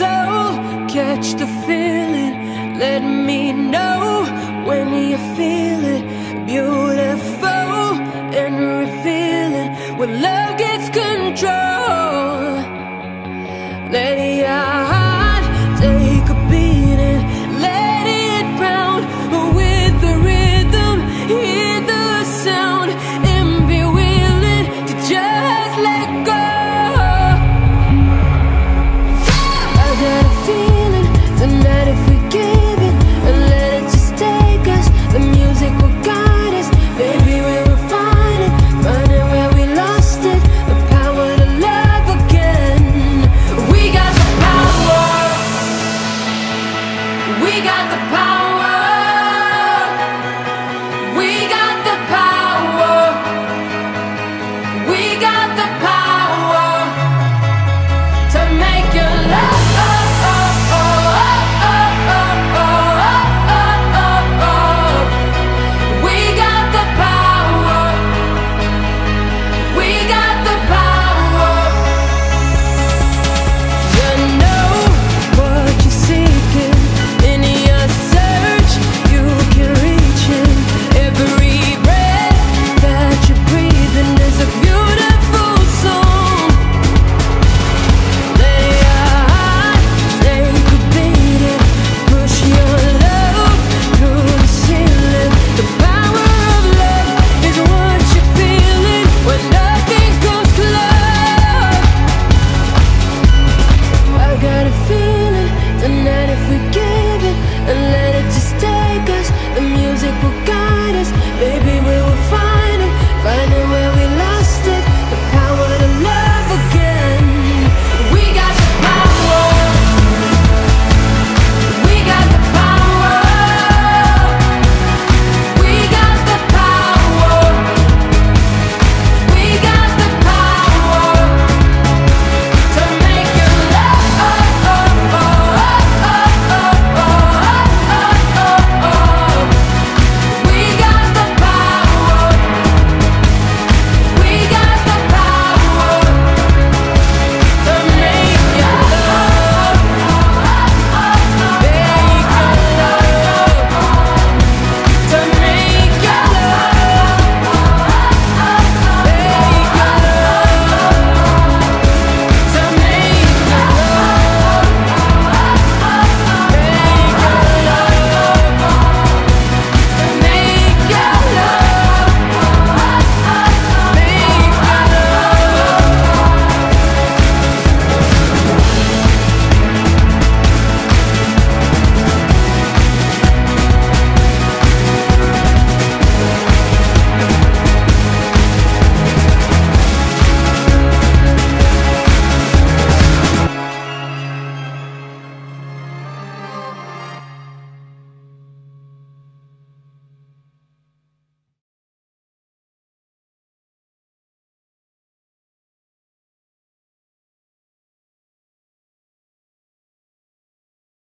Catch the feeling, let me know when you feel it. Beautiful and revealing when love gets control. Let it out. the power.